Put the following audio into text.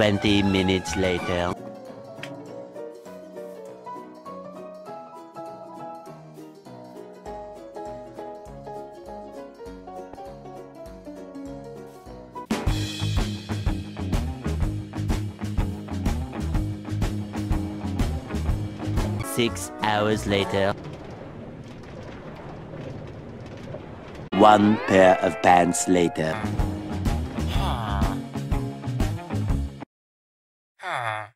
20 minutes later. Six hours later. One pair of pants later. Huh.